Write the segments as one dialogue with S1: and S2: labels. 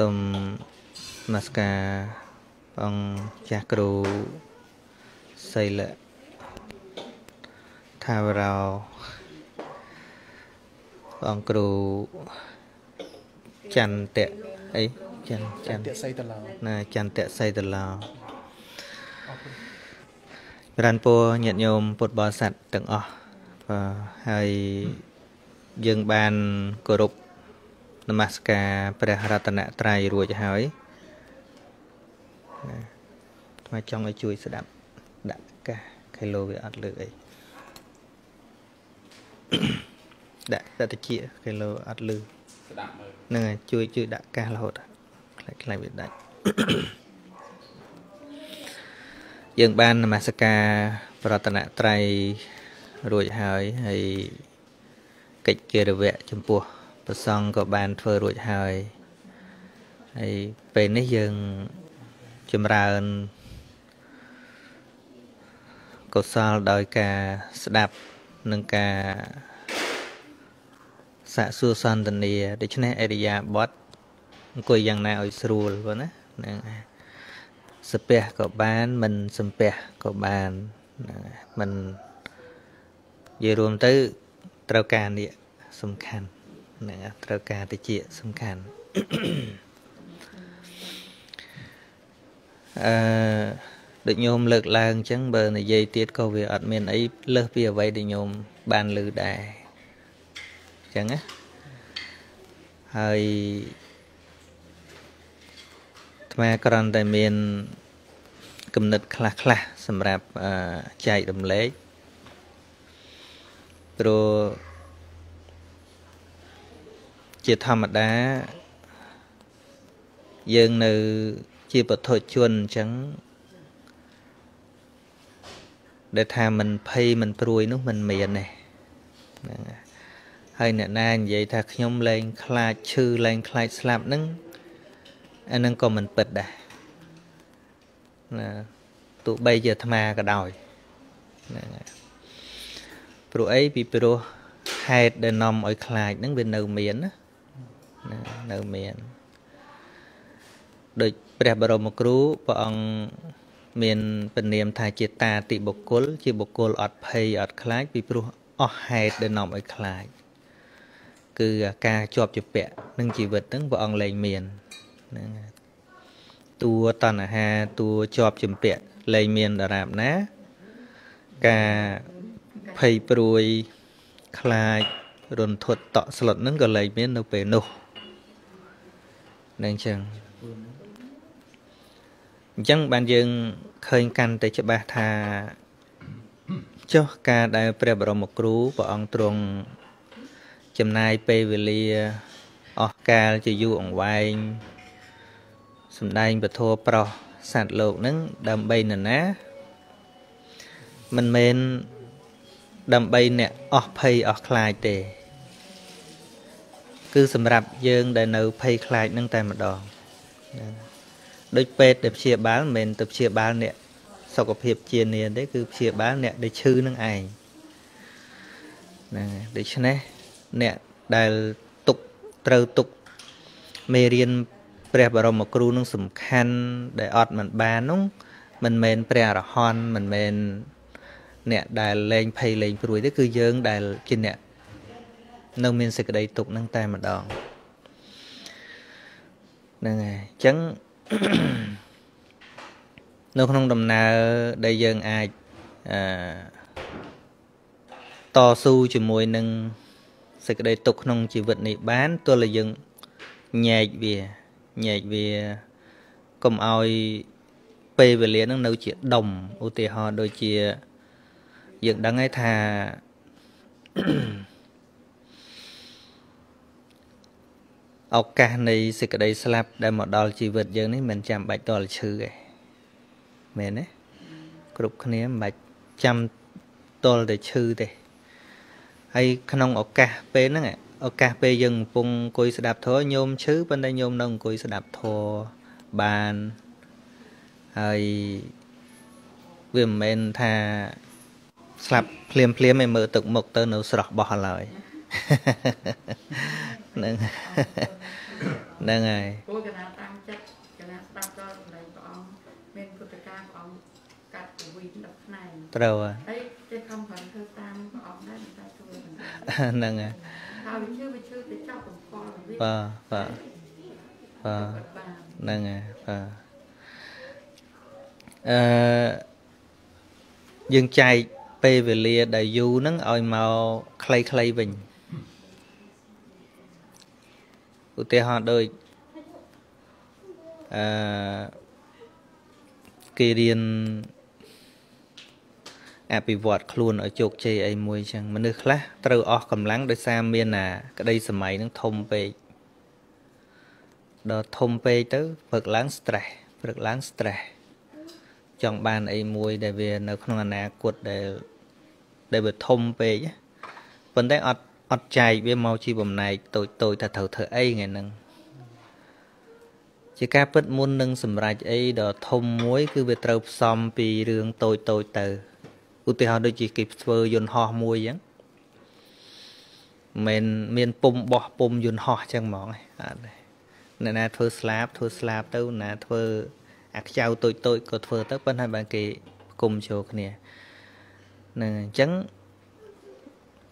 S1: សូមនមស្ការព្រះអង្គចាស់គ្រូសីលថាវរោព្រះអង្គគ្រូចន្ទៈអីចន្ទចន្ទ
S2: ទស័យតឡោ
S1: ណាចន្ទៈសីតឡោប្រានពរញាតិញោមពុទ្ធបរិស័ទទាំងអស់បាទហើយយើងបានគោរព នមស្ការព្រះរតនត្រ័យរួចហើយណាថ្មចង់ឲ្យជួយស្ដាប់ដាក់កាសខេឡូវាអត់លើកអីដាក់ដាក់តិចខេឡូអត់លើក
S3: ស្ដាប់មើល
S1: ហ្នឹងហើយជួយជួយដាក់កាសរហូតខ្លាចខ្លាចវាដាច់យើងបាននមស្ការប្រតនត្រ័យរួចហើយហើយកិច្ចគារវៈចំពោះ ប្រសង់ក៏បានធ្វើរួចហើយហើយពេលនេះយើងចម្រើនកុសលដោយការស្ដាប់និងការសាកសួរសន្ទនាដូច្នេះអរិយាបទអង្គុយយ៉ាងណាឲ្យស្រួលបងណាហ្នឹងហើយសំពះក៏បានមិនសំពះក៏បានហ្នឹងហើយមិននិយាយរួមទៅត្រូវការនេះសំខាន់ហ្នឹងហើយត្រូវការតិចសំខាន់អឺដូចញោមលើកឡើងអញ្ចឹងបើនិយាយទៀតក៏វាអត់មានអីលើសពីអ្វីដែលញោមបានលើដែរអញ្ចឹងណាហើយអាត្មាគ្រាន់តែមានគំនិតខ្លះខ្លះៗសម្រាប់អឺចែករំលែកព្រោះ ជាធម្មតា យើងនៅជាពធជនអញ្ចឹងដែលថាមិនភ័យមិនព្រួយនោះមិនមានទេហ្នឹងហើយអ្នកណានិយាយថាខ្ញុំលែងខ្លាចឈឺលែងខ្លាចស្លាប់ហ្នឹងអាហ្នឹងក៏មិនពិតដែរណាទោះបីជាអាត្មាក៏ដោយហ្នឹងព្រោះអីពីព្រោះហេតុដែលនាំឲ្យខ្លាចហ្នឹងវានៅមានណា ណានៅមានដូចព្រះបរមគ្រូព្រះអង្គមានពនាមថាជាតាតិបុគ្គល ជាបុគ្គលអត់ភ័យអត់ខ្លាច ពីព្រោះអស់ហេតុដែលនាំឲ្យខ្លាចគឺការជាប់ជាពាក់នឹងជីវិតហ្នឹងព្រះអង្គលែងមានហ្នឹងហើយតួតណ្ហាតួជាប់ជំពាក់លែងមានដរាបណា ការភ័យព្រួយខ្លាចរន្ធត់តក់ស្លុតហ្នឹងក៏លែងមាននៅពេលនោះ នឹងអញ្ចឹងអញ្ចឹងបានយើងឃើញកាន់តែច្បាស់ថាចុះការដែលព្រះបរមគ្រូព្រះអង្គទ្រង់ចំណាយពេលវេលាអស់កាលជាយូរអង្វែងសំដែងពធប្រោះសត្វលោកហ្នឹងដើម្បីនរណាមិនមែនដើម្បីអ្នកអស់ភ័យអស់ខ្លាចទេ គឺសម្រាប់យើងដែលនៅភ័យខ្លាចហ្នឹងតែម្ដងណាដូចពេទ្យដែលព្យាបាលមិនមែនទៅព្យាបាលអ្នកសុខភាពជានាទេគឺព្យាបាលអ្នកដែលឈឺនឹងឯងហ្នឹងហើយដូច្នេះអ្នកដែលទុកត្រូវទុកមេរៀនព្រះបរមគ្រូនឹងសំខាន់ដែលអត់មិនបាននោះមិនមែនព្រះអរហន្តមិនមែនអ្នកដែលលែងភ័យលែងព្រួយទេគឺយើងដែលជាអ្នក នៅមានសេចក្តីទុកនឹងតែម្ដងហ្នឹងហើយអញ្ចឹងនៅក្នុងដំណើរដែលយើងអាចអឺតស៊ូជាមួយនឹងសេចក្តីទុកក្នុងជីវិតនេះបានទោះតែយើងញែកវាញែកវាកុំឲ្យពេលវេលានឹងនៅជាដុំឧទាហរណ៍ដូចជាយើងដឹងហើយថា ឱកាសនៃសេចក្តីស្លាប់ដែលមកដល់ជីវិតយើងនេះមិនចាំបាច់ដល់ឈឺទេមែនទេគ្រប់គ្នាមិនបាច់ចាំតល់តែឈឺទេហើយក្នុងឱកាសពេលហ្នឹងឱកាសពេលយើងកំពុងអង្គុយស្ដាប់ធម៌ញោមឈឺប៉ុន្តែញោមនៅអង្គុយស្ដាប់ធម៌បានហើយវាមិនមែនថាស្លាប់ភ្លាមភ្លាមឯមើលទឹកមុខទៅនៅស្រស់បោះឡើយហ្នឹង ហ្នឹងហើយ
S2: ព្រោះកណាតាមចិត្តកណាស្ដាប់ដល់សម្ដែងព្រះអង្គមានពុទ្ធកាព្រះអង្គកាត់ពីវិញដល់ផ្នែក
S1: ត្រូវហើយ
S2: ហើយចេះខំប្រឹងធ្វើតាមព្រះអង្គដែរមិនតែជួយមិនដែរ
S1: ហ្នឹងហើយ
S2: ហើយវាជឿវាជឿទៅចាប់បំផល់វា
S1: បាទបាទបាទ
S2: បាន
S1: ហ្នឹងហើយបាទអឺយើងចែកពេលវេលាដែលយូរហ្នឹងឲ្យមកខ្លីៗវិញ ឧទាហរណ៍ដូចអឺគេរៀនអភិវឌ្ឍខ្លួនឲ្យជោគជ័យអីមួយចឹងមនុស្សខ្លះត្រូវអស់កម្លាំងដោយសារមានអាក្តីសម័យហ្នឹងធំពេកដល់ធំពេកទៅព្រឹកឡើង stress ព្រឹកឡើង stress ចង់បានអីមួយដែលវានៅក្នុងអនាគតដែលដែលវាធំពេកប៉ុន្តែអត់ អត់ចែកវាមកជាបំណែកតូចតូចថាត្រូវធ្វើអីថ្ងៃហ្នឹងជាការពិតមុននឹងសម្រេចអីដ៏ធំមួយ គឺវាត្រូវផ្សំពីរឿងតូចតូចទៅឧទាហរណ៍ដូចជាគេធ្វើយន្តហោះមួយអញ្ចឹងមិនមានពុំបោះពុំយន្តហោះអញ្ចឹងហ្មងឯងអត់ទេអ្នកណាធ្វើស្លាបធ្វើស្លាបទៅអ្នកណាធ្វើអាខ្ចៅតូចតូចក៏ធ្វើទៅប៉ុន្តែបើគេគុំចូលគ្នាហ្នឹងអញ្ចឹង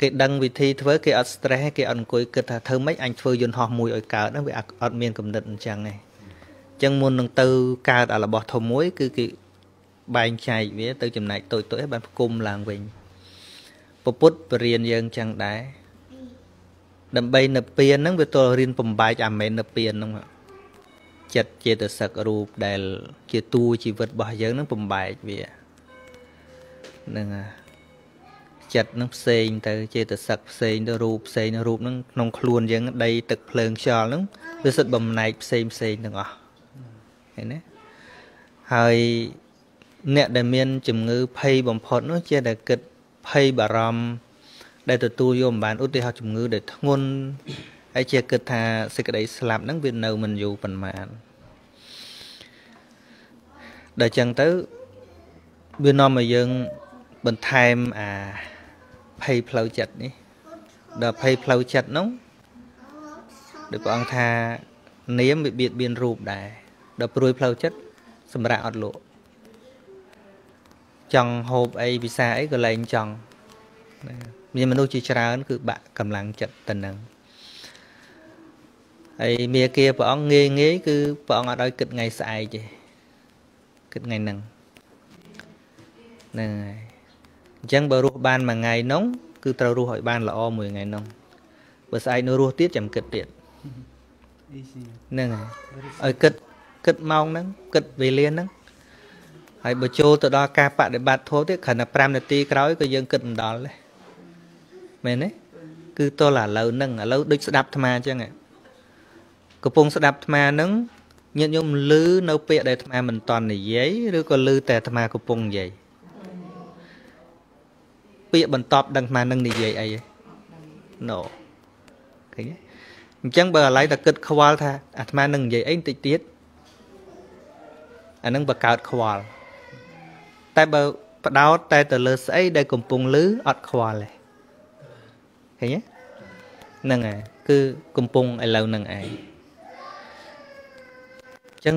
S1: គេដឹងវិធីធ្វើគេអត់ stress គេអត់អង្គុយគិតថាធ្វើម៉េចអញធ្វើយន្តហោះមួយឲ្យកើតហ្នឹងវាអត់មានកំណត់អញ្ចឹងទេអញ្ចឹងមុននឹងទៅកើតអារបស់ធំមួយ គឺគេបែងចែកវា ទៅចំណែកតូចតូចឲ្យបានផ្គុំឡើងវិញពពុទ្ធបរៀនយើងអញ្ចឹងដែរដើម្បីនិព្វានហ្នឹងវាទល់រៀនបំបែកអាមែននិព្វានហ្នឹងចិត្តចេតសិករូបដែល ជាតួជីវិតរបស់យើងហ្នឹងបំបែកវាហ្នឹងហើយ ចិត្តហ្នឹងផ្សេងទៅចេតសិកផ្សេងទៅរូបផ្សេងទៅរូបហ្នឹងក្នុងខ្លួនយើងដីទឹកភ្លើងខ្យល់ហ្នឹងវាសិតបំណែកផ្សេងផ្សេងទាំងអស់ឃើញទេហើយអ្នកដែលមានជំងឺភ័យបំផុតនោះជាតែគិតភ័យបារម្ភដែលទទួលយកមិនបានឧទាហរណ៍ជំងឺដែលធ្ងន់ហើយជាគិតថាសេចក្តីស្លាប់ហ្នឹងវានៅមិនយូរប៉ុន្មានដល់ចឹងទៅវានាំឲ្យយើងបន្ថែមអា ភ័យផ្លូវចិត្តនេះដល់ភ័យផ្លូវចិត្តនោះដោយព្រះអង្គថានាមវាបៀតបៀនរូបដែរដល់ព្រួយផ្លូវចិត្តសម្រាប់អត់លក់ចង់ហូបអីពិសាអីក៏លែងចង់មានមនុស្សជាច្រើន គឺបាក់កម្លាំងចិត្តទៅនឹងហើយមេគាព្រះអង្គងាយងាយគឺព្រះអង្គអត់ឲ្យគិតថ្ងៃស្អែកទេគិតថ្ងៃហ្នឹងហ្នឹងហើយ អញ្ចឹងបើរស់បានមួយថ្ងៃនោះគឺត្រូវរស់ឲ្យបានល្អមួយថ្ងៃនោះបើស្អែកនៅរស់ទៀតចាំគិតទៀតហ្នឹងហើយឲ្យគិតគិតម៉ោងហ្នឹងគិតវេលាហ្នឹងហើយបើចូលទៅដល់ការបដិបត្តិធម៌ទៀតគ្រាន់តែ5នាទីក្រោយក៏យើងគិតមិនដល់ដែរមែនទេគឺតលឥឡូវហ្នឹងឥឡូវដូចស្ដាប់អាត្មាអញ្ចឹងកំពុងស្ដាប់អាត្មាហ្នឹងញាតិញោមលឺនៅពាក្យដែលអាត្មាមិនតន់និយាយឬក៏លឺតែអាត្មាកំពុងនិយាយ ពាក្យបន្ទាប់ដឹងអាត្មានឹងនិយាយអី No ឃើញទេអញ្ចឹងបើឥឡូវតែគិតខ្វល់ថាអាត្មានឹងនិយាយអីបន្តិចទៀតអានឹងបង្កើតខ្វល់តែបើបដោតតែទៅលើស្អីដែលកំពុងលឺអត់ខ្វល់ទេឃើញទេហ្នឹងហើយគឺកំពុងឥឡូវហ្នឹងឯងចឹង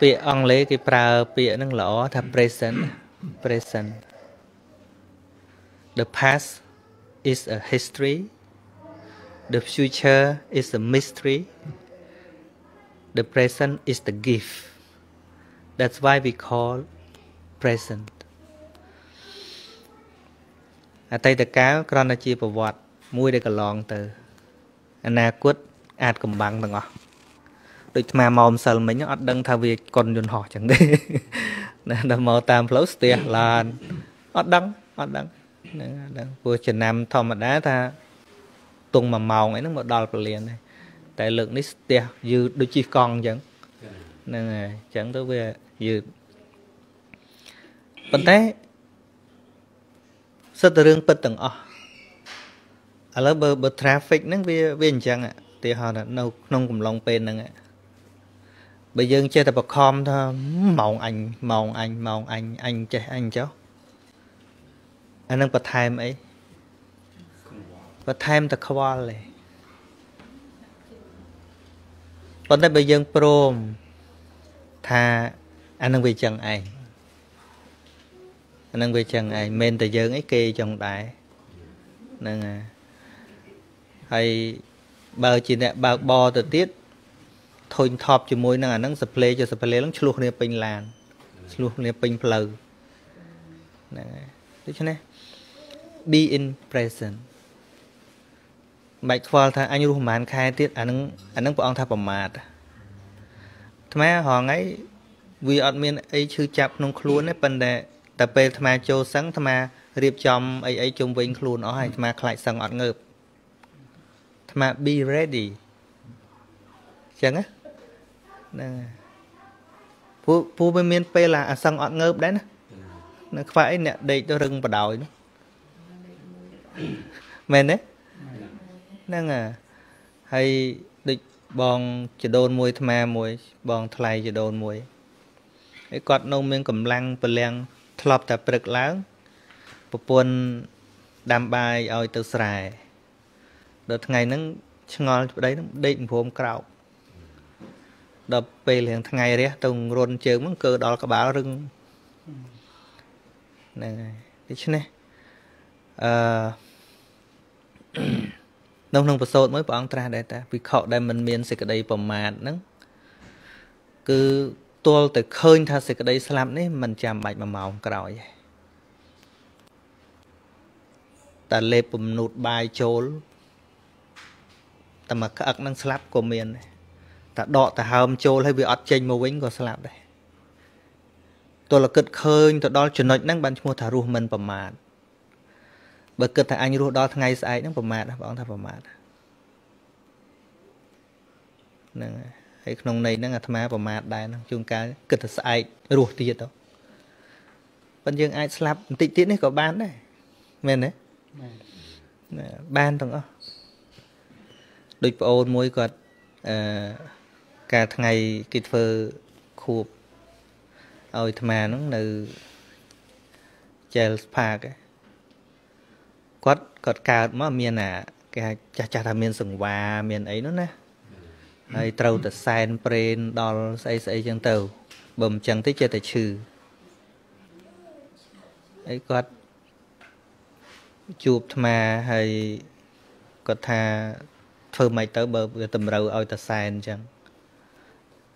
S1: ពាក្យអង់គ្លេសគេប្រើពាក្យហ្នឹងល្អថា present present the past is a history the future is a mystery the present is the gift that's why we call present អតីតកាលគ្រាន់តែជាប្រវត្តិមួយដែលកន្លងទៅអនាគតអាចកំបាំងទាំងអស់ដូចថ្មម៉ោម្សិលមិញអត់ដឹងថាវាកុនយន្តហោះចឹងទេ ណាដល់មកតាមផ្លូវស្ទះឡានអត់ដឹងអត់ដឹងហ្នឹងអត់ដឹងព្រោះចំណាំធម្មតាថាទុង1ម៉ោងអីហ្នឹងមកដល់ពលានទេតែលើកនេះស្ទះយឺតដូចជិះកង់អញ្ចឹងហ្នឹងហើយអញ្ចឹងទៅវាយឺតប៉ុន្តែសិតតែរឿងពិតទាំងអស់ឥឡូវបើបើ traffic ហ្នឹងវាវាអញ្ចឹងទីហោថានៅក្នុងកំឡុងពេលហ្នឹង បើយើងចេះតែបខំថាម៉ោងអញម៉ោងអញម៉ោងអញអញចេះអញចុះអានឹងបន្ថែមអីបន្ថែមតែខ្វល់ទេប៉ុន្តែបើយើងព្រមថាអានឹងវាចឹងឯងអានឹងវាចឹងឯងមិនតែយើងអីគេចឹងដែរហ្នឹងហើយបើជាអ្នកបើកបរទៅទៀត ធុញថប់ជាមួយនឹងអានឹងសផ្លេជាសផ្លេនឹងឆ្លោះគ្នាពេញឡានឆ្លោះគ្នាពេញផ្លូវហ្នឹងហើយដូច្នេះ be in present បាច់ខ្វល់ថាអញរស់ប្រហែលខែទៀតអានឹងអានឹងព្រះអង្គថាប្រមាទថ្មហងៃវាអត់មានអីឈឺចាប់ក្នុងខ្លួនទេប៉ុន្តែតែពេលថ្មចូលសឹងថ្មរៀបចំអីអីជុំវិញខ្លួនអស់ហើយថ្មខ្លាចសឹងអត់ងើបថ្ម be ready ចឹងណា ហ្នឹងពូពូមិនមានពេលអាសឹងអត់ងើបដែរណានៅខ្វះអីអ្នកដេកទៅរឹងបដ ாய் នោះមែនទេហ្នឹងហើយដូចបងចដូនមួយថ្មមួយ បងថ្លៃចដូនមួយហើយគាត់នៅមានកម្លាំងពលាំងធ្លាប់តែព្រឹកឡើងប្រពន្ធដាំបាយឲ្យទៅស្រែដល់ថ្ងៃហ្នឹងឆ្ងល់ប្តីហ្នឹងដេកព្រមក្រោក ដល់ពេលរៀងថ្ងៃរះទៅរុនជើងហ្នឹងគឺដល់ក្បាលរឹងហ្នឹងហើយដូច្នេះអឺនៅក្នុងប្រសូតមួយព្រះអង្គត្រាស់ដែរតាវិខដែលមិនមានសេចក្តីប្រមាទហ្នឹងគឺទល់តែឃើញថាសេចក្តីស្លាប់នេះមិនចាំបាច់មួយម៉ោងក្រោយទេតែលេបពំនូតបាយចូលតែមកក្អឹកនឹងស្លាប់ក៏មានដែរ តែដកទៅហើមចូលហើយវាអត់ចេញមកវិញក៏ស្លាប់ដែរទល់គិតឃើញទៅដល់ចំណុចហ្នឹងបានឈ្មោះថារស់មិនប្រមាទបើគិតថាអញរស់ដល់ថ្ងៃស្អែកហ្នឹងប្រមាទព្រះអង្គថាប្រមាទហ្នឹងហើយក្នុងន័យហ្នឹងអាត្មាប្រមាទដែរហ្នឹងជួនកាលគិតថាស្អែករស់ទៀតទៅប៉ុន្តែយើងអាចស្លាប់បន្តិចទៀតនេះក៏បានដែរមែនទេបានទាំងអស់ដូចប្អូនមួយគាត់អឺ កាលថ្ងៃគេធ្វើខួបឲ្យអាត្មាហ្នឹងនៅ Jail Park គាត់គាត់កើតមកមានអាគេចាស់ចាស់ថាមានសង្វាមានអីនោះណាហើយត្រូវតែសែនប្រេនដល់ស្អីស្អីចឹងទៅបើមិនចឹងទេចេះតែឈឺហើយគាត់ជួបអាត្មាហើយគាត់ថាធ្វើម៉េចទៅបើវាតម្រូវឲ្យតែសែនអញ្ចឹងហើយ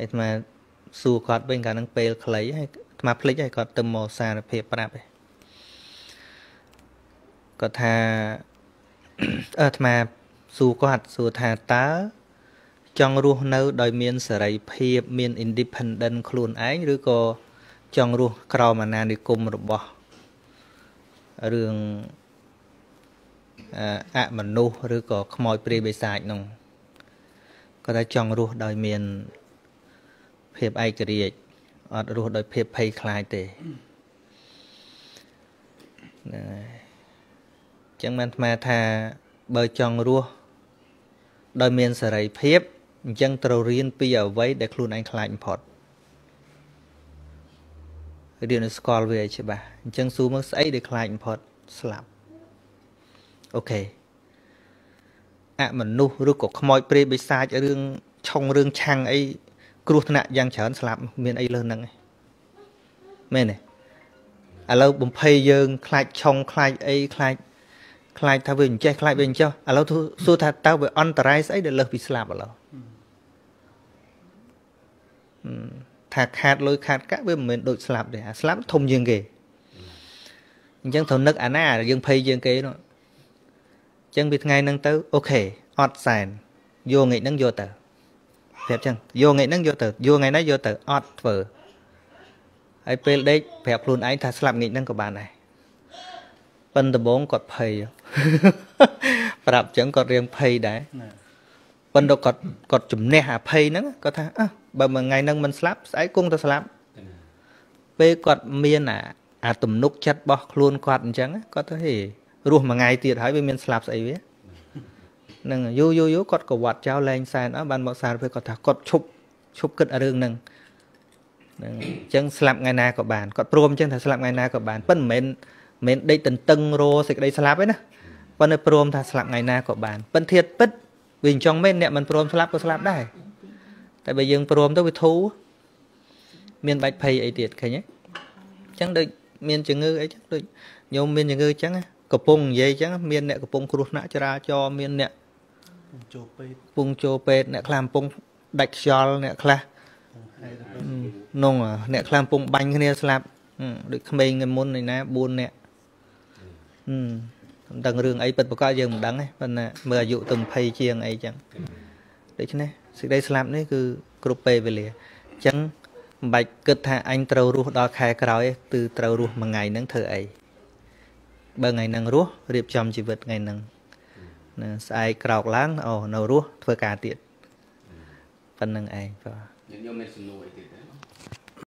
S1: អាត្មាសួរគាត់វិញកាលហ្នឹងពេលខ្លីហើយអាត្មាភ្លេចហើយគាត់ទៅមកសារភាពប្រាប់ឯងគាត់ថាអាត្មាសួរគាត់សួរថាតើចង់រស់នៅ ដោយមានសេរីភាព មាន independent ខ្លួនឯងឬក៏ចង់រស់ក្រោមអាណានិគមរបស់រឿងអមនុស្សឬក៏ខ្មោចព្រាយបិសាចនោះគាត់ថាចង់រស់ដោយមាន ភាពឯករាជ្យអត់រស់ដោយភាពភ័យខ្លាចទេហ្នឹងហើយអញ្ចឹងបានអាត្មាថាបើចង់រស់ដោយមានសេរីភាពអញ្ចឹងត្រូវរៀនពីអ្វីដែលខ្លួនឯងខ្លាចបំផុតរៀនស្គាល់វាឲ្យច្បាស់អញ្ចឹងសួរមកស្អីដែលខ្លាចបំផុតស្លាប់អូខេអមនុស្សឬក៏ខ្មោចព្រាយបិសាចរឿងឆុងរឿងឆាំងអី គ្រោះថ្នាក់យ៉ាងច្រើនស្លាប់មានអីលើហ្នឹងមែនទេឥឡូវបំភ័យយើង ខ្លាចឆុងខ្លាចអីខ្លាចខ្លាចថាវាអញ្ចេះខ្លាចវាអញ្ចោះឥឡូវសួរថាតើវាអន្តរាយស្អីដែលលើសពីស្លាប់ឥឡូវថាខាតលុយខាតកាក់វាមិនមែនដូចស្លាប់ទេអាស្លាប់ធំជាងគេអញ្ចឹងត្រូវនឹកអាណាយើងភ័យជាងគេនោះអញ្ចឹងពីថ្ងៃហ្នឹងទៅអូខេអត់សែនយកថ្ងៃហ្នឹងយកទៅ ប្រាប់អញ្ចឹងយកថ្ងៃហ្នឹងយកទៅយកថ្ងៃណាយកទៅអត់ធ្វើហើយពេលដេកប្រាប់ខ្លួនឯងថាស្លាប់ថ្ងៃហ្នឹងក៏បានដែរប៉ិនដំបងគាត់ភ័យប្រាប់អញ្ចឹងគាត់រៀងភ័យដែរប៉ុន្តែគាត់គាត់ជំនះអាភ័យហ្នឹងគាត់ថាអើបើមួយថ្ងៃហ្នឹងមិនស្លាប់ស្អែកគង់តែស្លាប់ពេលគាត់មានអាអាទំនុកចិត្តរបស់ខ្លួនគាត់អញ្ចឹងគាត់ទៅហេរស់មួយថ្ងៃទៀតហើយវាមានស្លាប់ស្អីវា នឹងយូរយូរយូរគាត់ក៏វត្តចោលលែងសែនអស់បានមកសារពេលគាត់ថាគាត់ឈប់ឈប់គិតរឿងហ្នឹងហ្នឹងអញ្ចឹងស្លាប់ថ្ងៃណាក៏បានគាត់ព្រមអញ្ចឹងថាស្លាប់ថ្ងៃណាក៏បានប៉ុន្តែមិនមែនមិនដេកតន្ទឹងរសេចក្តីស្លាប់ទេណាប៉ុន្តែព្រមថាស្លាប់ថ្ងៃណាក៏បានប៉ុន្តែធៀបពិតវាអញ្ចឹងមែនអ្នកមិនព្រមស្លាប់ក៏ស្លាប់ដែរតែបើយើងព្រមទៅវាធូរមានបាច់ភ័យអីទៀតឃើញទេអញ្ចឹងដូចមានជំងឺអីចឹងដូចញោមមានជំងឺអញ្ចឹងកំពុងនិយាយអញ្ចឹងមានអ្នកកំពុងគ្រោះថ្នាក់ចរាចរណ៍មានអ្នក
S3: ចូលពេទ្យ
S1: ពុងចូលពេទ្យអ្នកខ្លះកំពុងដាច់ខ្យល់អ្នកខ្លះនងអ្នកខ្លះកំពុងបាញ់គ្នាស្លាប់ដូចក្មេងមុនឯណា4នាក់ហឹមមិនដឹងរឿងអីពិតប្រកបយើងមិនដឹងទេប៉ុន្តែមើលអាយុទៅ20ជាងអីចឹងដូច្នេះសេចក្តីស្លាប់នេះគឺគ្រប់ពេលវេលាអញ្ចឹងមិនបាច់គិតថាអញត្រូវរស់ដល់ខែក្រោយគឺត្រូវរស់មួយថ្ងៃហ្នឹងធ្វើអីបើថ្ងៃហ្នឹងរស់រៀបចំជីវិតថ្ងៃហ្នឹង ណាស្អែកក្រោកឡើងអូនៅរស់ធ្វើការទៀតប៉ុណ្្នឹងឯងបាទ
S4: ខ្ញុំមានសំណួរអីទៀតទេ